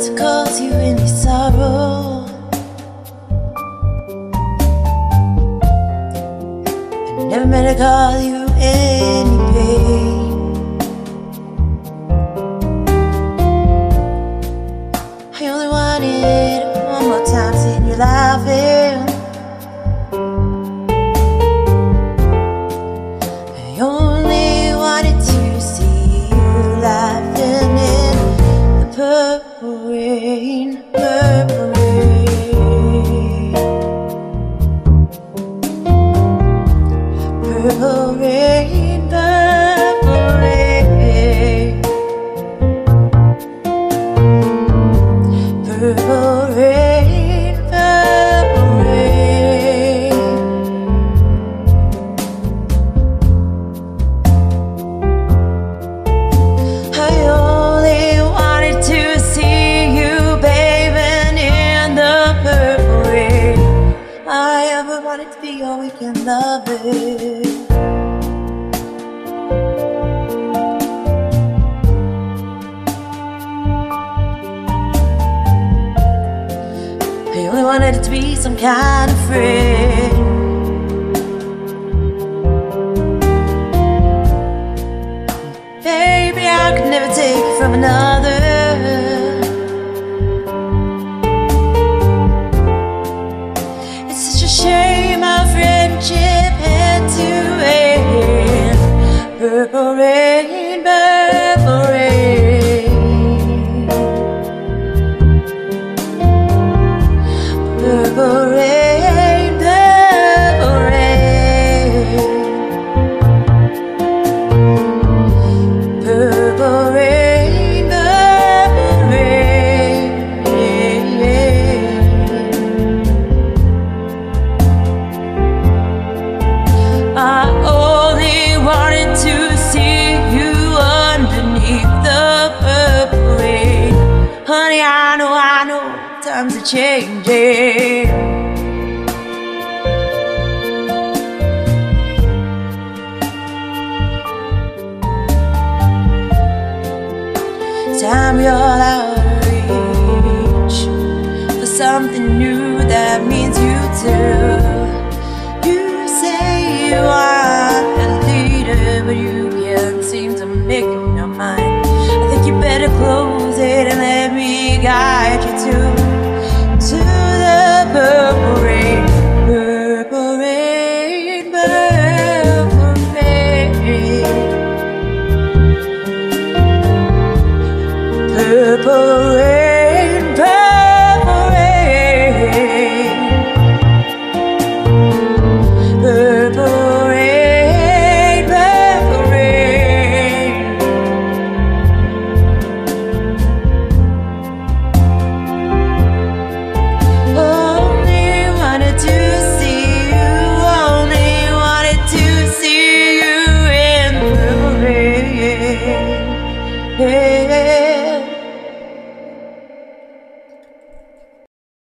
to cause you any sorrow. I never meant to cause you any pain. I only wanted one more time, seeing you laughing. purple purple rain, purple rain, purple wanted to be your weekend lover. I only wanted it to be some kind of friend. Baby, I could never take it from another. Shame our friendship had to end. Purple are changing. Time you're out of reach for something new that means you too. You say you are a leader, but you can't seem to make up your mind. I think you better close it and let me guide you to. people